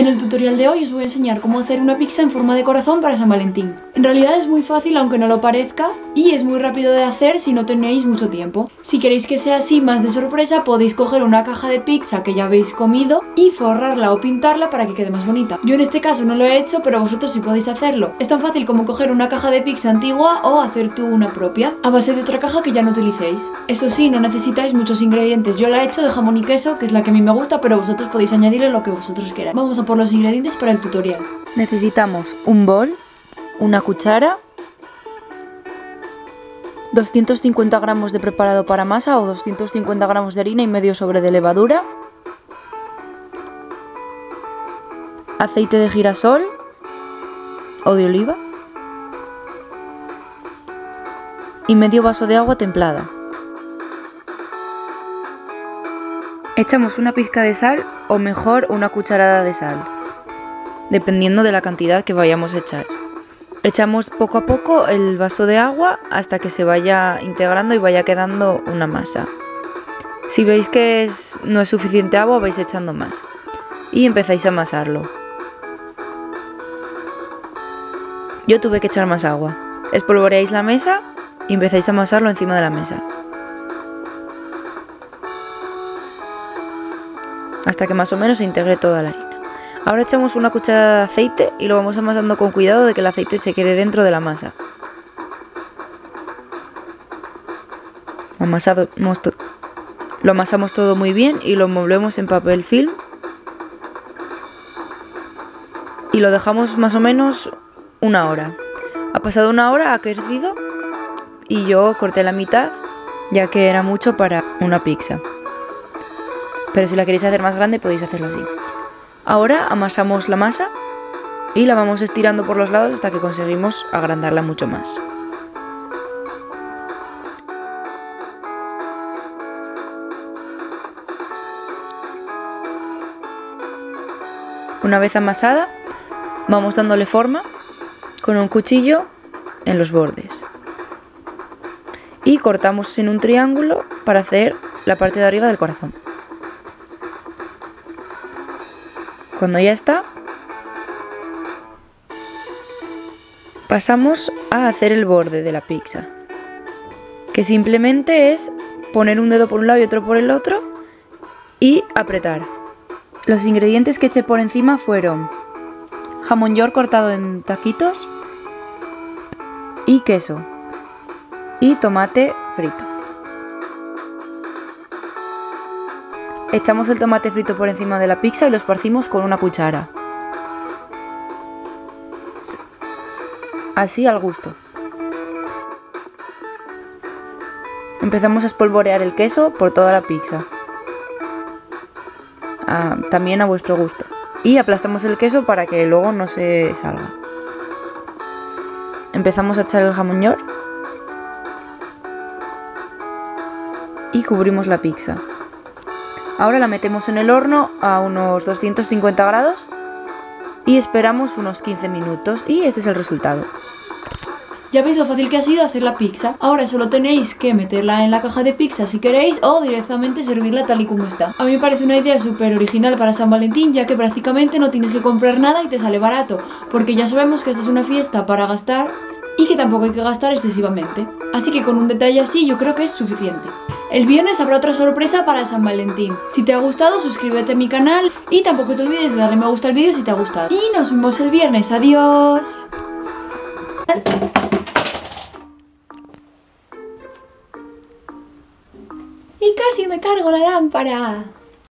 En el tutorial de hoy os voy a enseñar cómo hacer una pizza en forma de corazón para San Valentín. En realidad es muy fácil aunque no lo parezca y es muy rápido de hacer si no tenéis mucho tiempo. Si queréis que sea así más de sorpresa podéis coger una caja de pizza que ya habéis comido y forrarla o pintarla para que quede más bonita. Yo en este caso no lo he hecho pero vosotros sí podéis hacerlo. Es tan fácil como coger una caja de pizza antigua o hacer tú una propia a base de otra caja que ya no utilicéis. Eso sí, no necesitáis muchos ingredientes. Yo la he hecho de jamón y queso que es la que a mí me gusta pero vosotros podéis añadirle lo que vosotros queráis. Vamos a por los ingredientes para el tutorial. Necesitamos un bol, una cuchara, 250 gramos de preparado para masa o 250 gramos de harina y medio sobre de levadura, aceite de girasol o de oliva y medio vaso de agua templada. Echamos una pizca de sal o mejor una cucharada de sal, dependiendo de la cantidad que vayamos a echar. Echamos poco a poco el vaso de agua hasta que se vaya integrando y vaya quedando una masa. Si veis que no es suficiente agua, vais echando más. Y empezáis a amasarlo. Yo tuve que echar más agua. Espolvoreáis la mesa y empezáis a amasarlo encima de la mesa. Hasta que más o menos se integre toda la harina. Ahora echamos una cucharada de aceite y lo vamos amasando con cuidado de que el aceite se quede dentro de la masa. Amasado, lo amasamos todo muy bien y lo envolvemos en papel film y lo dejamos más o menos una hora. Ha pasado una hora, ha crecido y yo corté la mitad ya que era mucho para una pizza pero si la queréis hacer más grande podéis hacerlo así. Ahora amasamos la masa y la vamos estirando por los lados hasta que conseguimos agrandarla mucho más. Una vez amasada, vamos dándole forma con un cuchillo en los bordes. Y cortamos en un triángulo para hacer la parte de arriba del corazón. Cuando ya está, pasamos a hacer el borde de la pizza, que simplemente es poner un dedo por un lado y otro por el otro y apretar. Los ingredientes que eché por encima fueron jamón york cortado en taquitos y queso y tomate frito. Echamos el tomate frito por encima de la pizza y lo esparcimos con una cuchara. Así al gusto. Empezamos a espolvorear el queso por toda la pizza. Ah, también a vuestro gusto. Y aplastamos el queso para que luego no se salga. Empezamos a echar el jamón york. Y cubrimos la pizza. Ahora la metemos en el horno a unos 250 grados y esperamos unos 15 minutos y este es el resultado. Ya veis lo fácil que ha sido hacer la pizza. Ahora solo tenéis que meterla en la caja de pizza si queréis o directamente servirla tal y como está. A mí me parece una idea súper original para San Valentín ya que prácticamente no tienes que comprar nada y te sale barato. Porque ya sabemos que esta es una fiesta para gastar y que tampoco hay que gastar excesivamente. Así que con un detalle así yo creo que es suficiente. El viernes habrá otra sorpresa para San Valentín. Si te ha gustado, suscríbete a mi canal y tampoco te olvides de darle me gusta al vídeo si te ha gustado. Y nos vemos el viernes. Adiós. Y casi me cargo la lámpara.